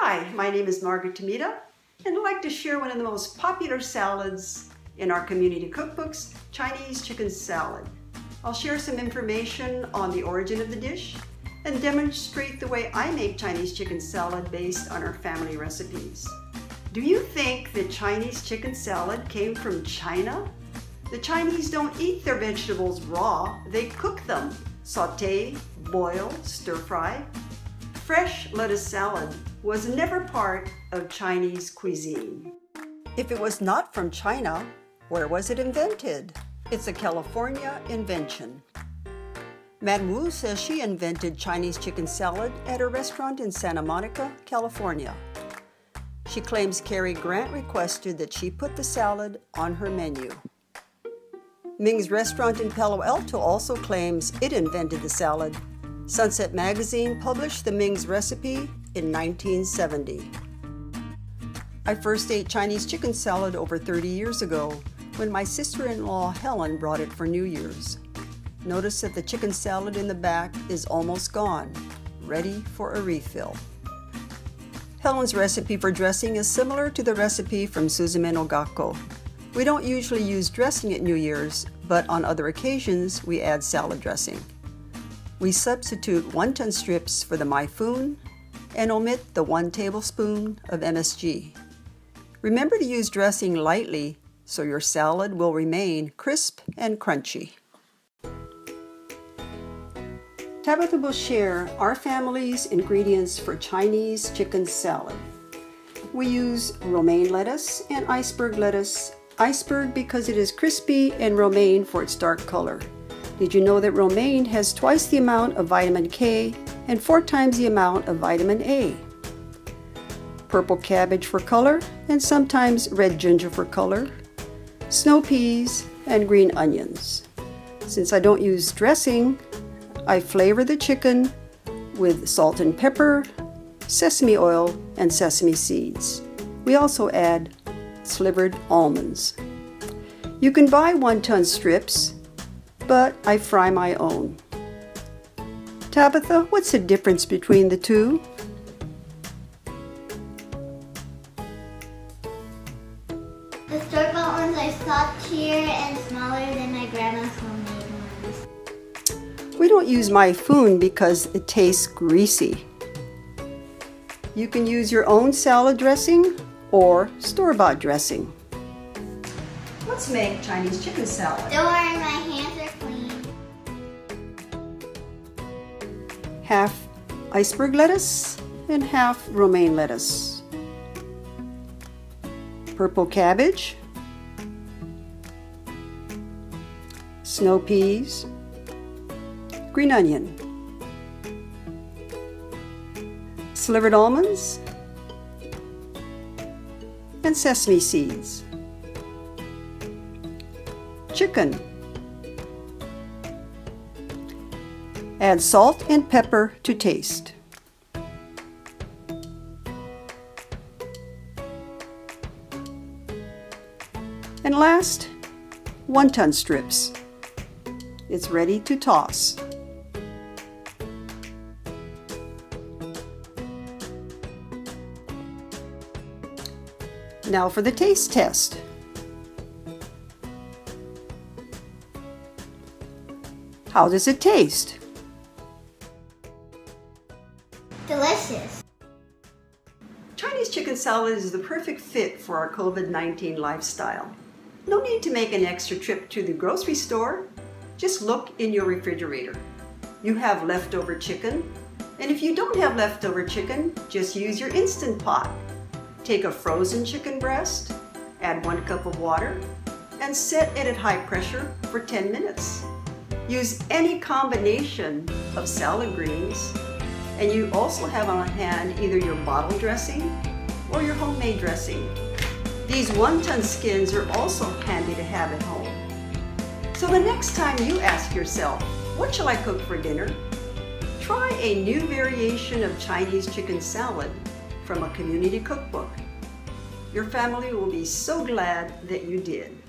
Hi, my name is Margaret Tomita, and I'd like to share one of the most popular salads in our community cookbooks, Chinese chicken salad. I'll share some information on the origin of the dish and demonstrate the way I make Chinese chicken salad based on our family recipes. Do you think that Chinese chicken salad came from China? The Chinese don't eat their vegetables raw, they cook them, saute, boil, stir fry. Fresh lettuce salad was never part of Chinese cuisine. If it was not from China, where was it invented? It's a California invention. Madame Wu says she invented Chinese chicken salad at a restaurant in Santa Monica, California. She claims Cary Grant requested that she put the salad on her menu. Ming's restaurant in Palo Alto also claims it invented the salad. Sunset Magazine published the Ming's recipe in 1970. I first ate Chinese chicken salad over 30 years ago when my sister-in-law Helen brought it for New Year's. Notice that the chicken salad in the back is almost gone, ready for a refill. Helen's recipe for dressing is similar to the recipe from Suzume no Gakko. We don't usually use dressing at New Year's, but on other occasions we add salad dressing. We substitute wonton strips for the maifun and omit the one tablespoon of MSG. Remember to use dressing lightly so your salad will remain crisp and crunchy. Tabitha will share our family's ingredients for Chinese chicken salad. We use romaine lettuce and iceberg lettuce. Iceberg because it is crispy and romaine for its dark color. Did you know that romaine has twice the amount of vitamin K and four times the amount of vitamin A? Purple cabbage for color and sometimes red ginger for color. Snow peas and green onions. Since I don't use dressing, I flavor the chicken with salt and pepper, sesame oil, and sesame seeds. We also add slivered almonds. You can buy wonton strips, but I fry my own. Tabitha, what's the difference between the two? The store-bought ones are softer and smaller than my grandma's homemade ones. We don't use maifun because it tastes greasy. You can use your own salad dressing or store-bought dressing. Let's make Chinese chicken salad. Don't worry, my Half iceberg lettuce and half romaine lettuce. Purple cabbage. Snow peas green onion, slivered almonds, and sesame seeds. Chicken. Add salt and pepper to taste. And last, wonton strips. It's ready to toss. Now for the taste test. How does it taste? Delicious. Chinese chicken salad is the perfect fit for our COVID-19 lifestyle. No need to make an extra trip to the grocery store. Just look in your refrigerator. You have leftover chicken, and if you don't have leftover chicken, just use your Instant Pot. Take a frozen chicken breast, add one cup of water, and set it at high pressure for 10 minutes. Use any combination of salad greens, and you also have on hand either your bottle dressing or your homemade dressing. These wonton skins are also handy to have at home. So the next time you ask yourself, what shall I cook for dinner? Try a new variation of Chinese chicken salad from a community cookbook. Your family will be so glad that you did.